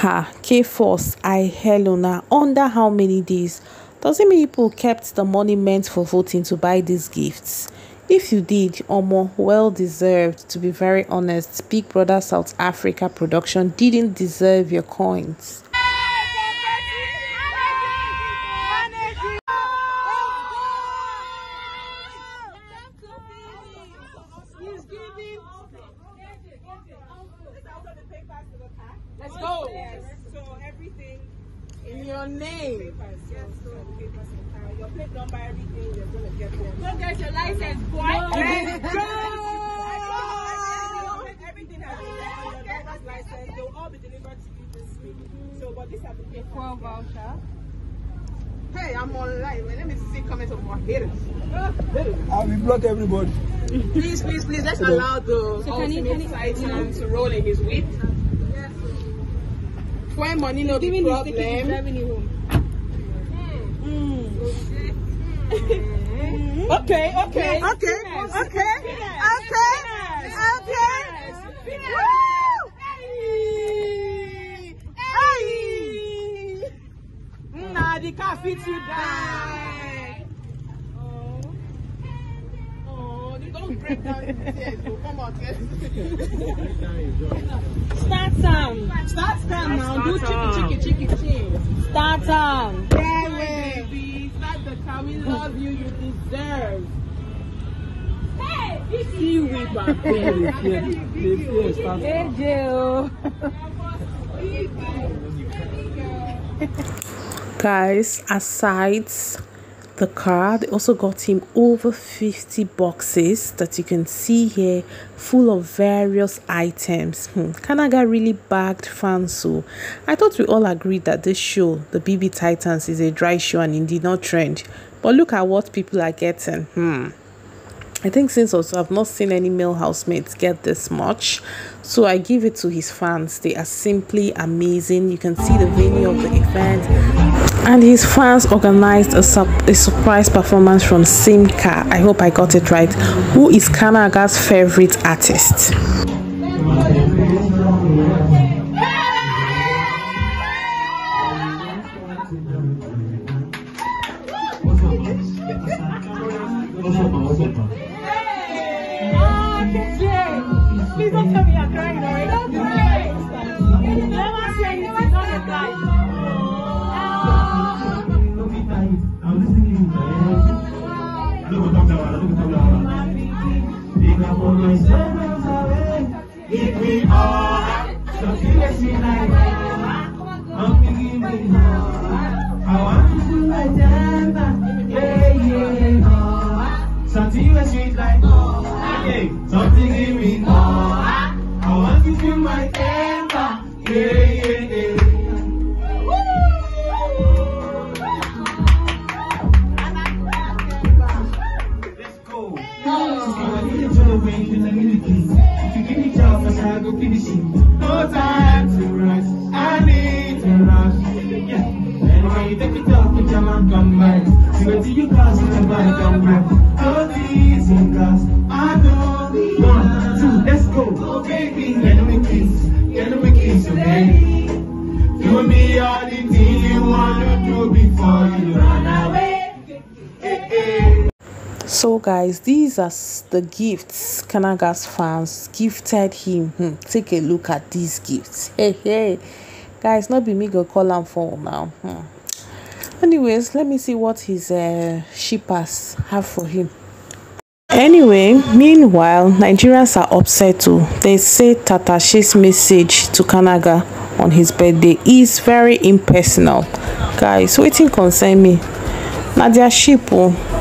Ha, K-Force, I hello now. Under how many days? Does it mean people kept the money meant for voting to buy these gifts? If you did, Omo, well deserved. To be very honest, Big Brother South Africa production didn't deserve your coins. Let's go. Yes. So everything in your name. Yes. So papers and car. Your plate number, everything. You're gonna get them. Don't get your license, boy. Let's go. Everything has been done. Your driver's license. They'll all be delivered to you this week. So, but this application. For voucher. Hey, I'm online. Let me see comments of my haters. I will block everybody. Please, please, please, let's allow the So can you- ultimate can you- Titan to roll in his whip. When money no be problem. Okay, okay, okay, okay, okay, okay, okay. Woo! Hey! Hey! Nah, the car fits you die. Oh, oh, don't break down oh, Come on, some. Start stand now. Do chicky, chicky, chicky, chicky. Start some. Yeah, baby. Start the car. We love you. You deserve. Hey, see you with my They fear, they fear start. AJ. Guys, aside the car, they also got him over 50 boxes that you can see here, full of various items. Hmm. Kanaga really bagged fans, so I thought we all agreed that this show, the BB Titans, is a dry show and indeed not trend. But look at what people are getting. Hmm. I think since also I've not seen any male housemates get this much. So I give it to his fans. They are simply amazing. You can see the venue of the event. And his fans organized a, sup- a surprise performance from Simka. I hope I got it right. Who is Kanaga's favorite artist? Please don't tell me you're crying already. Don't cry. Never say anything. Don't cry. I'm listening to I don't go one. I go up on myself, away. Give. I'm me all. I want to do my temper. Something sweet like. Hey, something give me all. I want to feel my temper. Yeah, yeah, yeah. Let's go. No time to rush. I need to rush. Yeah. And when you take it off, put your man come back. See what you cause, put your body come back. Class. I know the one, two, let's go. Oh, baby, get me kiss. Get me kiss, okay? Do me all the things you want to do before you run away. Hey, hey. So, guys, these are the gifts Kanaga's fans gifted him. Hmm, take a look at these gifts. Hey, hey, guys, not be me go call him for now. Hmm. Anyways, let me see what his uh, shippers have for him. Anyway, meanwhile, Nigerians are upset too. They say Tatashi's message to Kanaga on his birthday is very impersonal. Guys, waiting concern me. Na their oh.